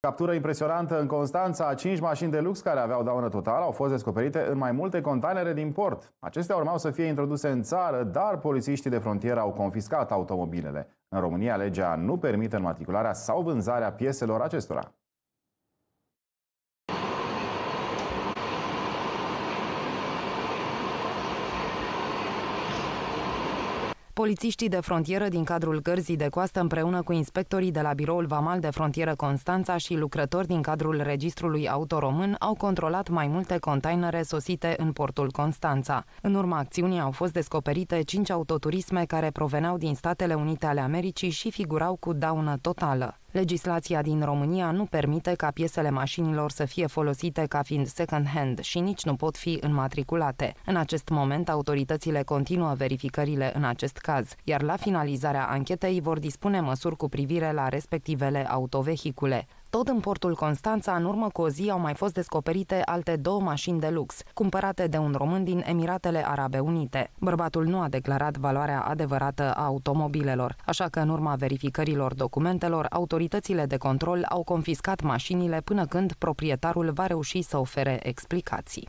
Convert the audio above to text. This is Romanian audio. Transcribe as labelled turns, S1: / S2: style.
S1: Captură impresionantă în Constanța, cinci mașini de lux care aveau daună totală au fost descoperite în mai multe containere din port. Acestea urmau să fie introduse în țară, dar polițiștii de frontieră au confiscat automobilele. În România, legea nu permite înmatricularea sau vânzarea pieselor acestora.
S2: Polițiștii de frontieră din cadrul gărzii de coastă împreună cu inspectorii de la biroul Vamal de frontieră Constanța și lucrători din cadrul registrului auto român au controlat mai multe containere sosite în portul Constanța. În urma acțiunii au fost descoperite cinci autoturisme care proveneau din Statele Unite ale Americii și figurau cu daună totală. Legislația din România nu permite ca piesele mașinilor să fie folosite ca fiind second-hand și nici nu pot fi înmatriculate. În acest moment, autoritățile continuă verificările în acest caz, iar la finalizarea anchetei vor dispune măsuri cu privire la respectivele autovehicule. Tot în portul Constanța, în urmă cu o zi, au mai fost descoperite alte două mașini de lux, cumpărate de un român din Emiratele Arabe Unite. Bărbatul nu a declarat valoarea adevărată a automobilelor, așa că în urma verificărilor documentelor, autoritățile de control au confiscat mașinile până când proprietarul va reuși să ofere explicații.